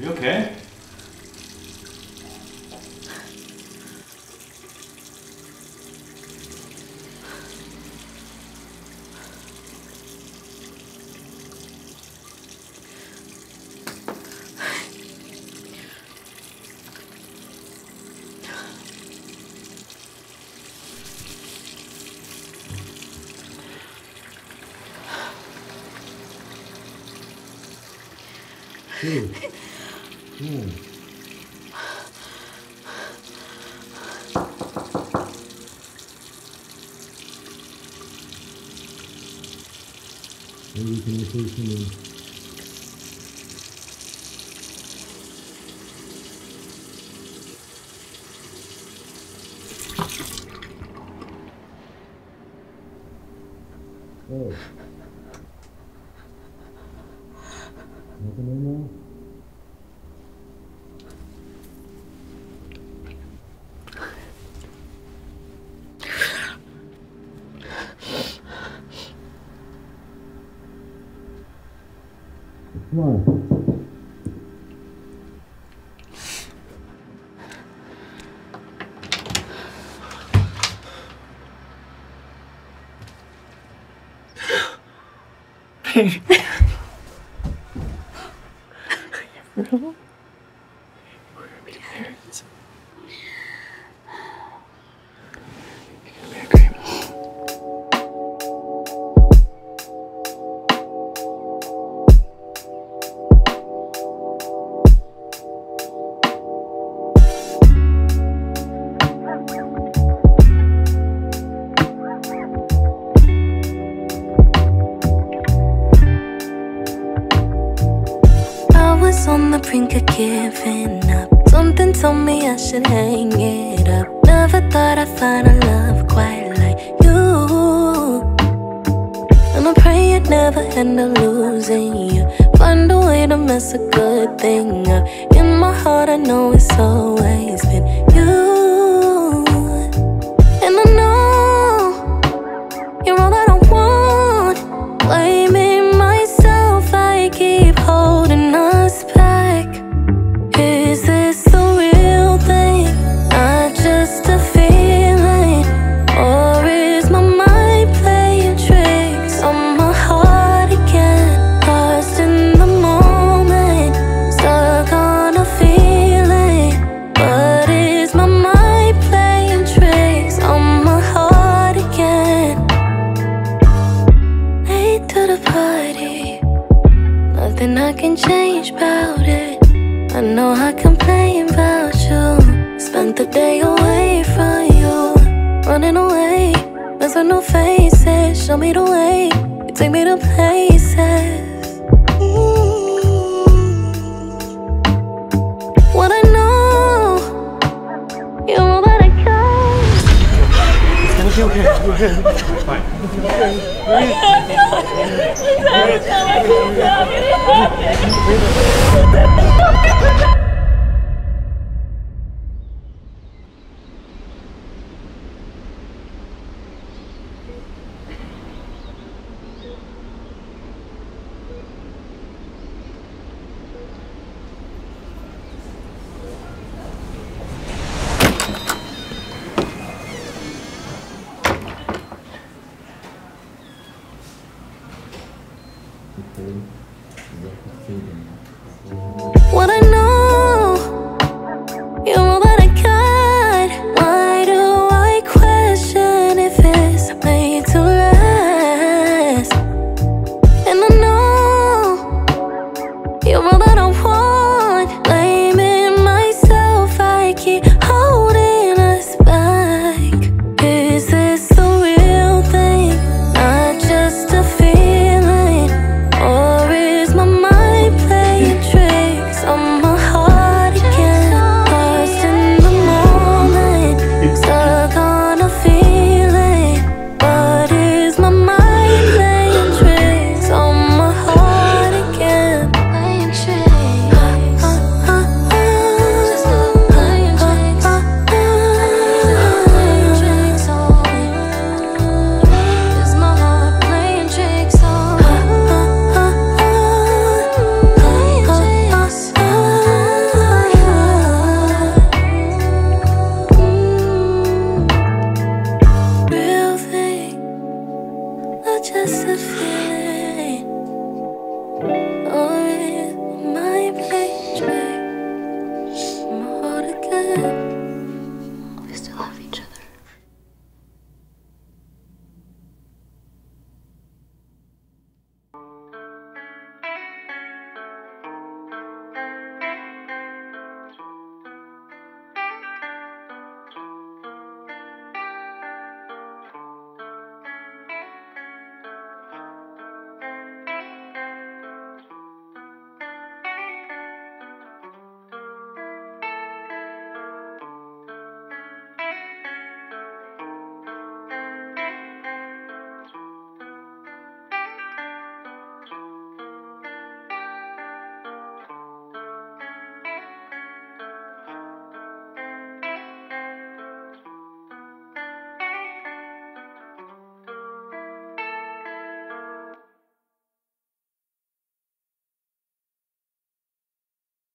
이렇게 음. Everything is listening. Oh. Come on. I on the brink of giving up. Something told me I should hang it up. Never thought I'd find a love quite like you. And I pray you'd never end up losing you. Find a way to mess a good thing up. In my heart, I know it's always been nothing change about it. I know I complain about you. Spent the day away from you, running away. There's no faces, show me the way. You take me to places. What I know, you're all that I got. Okay, okay, go ahead. It's fine. What I know, you're all that I got. Why do I question if it's made to last? And I know you're all that I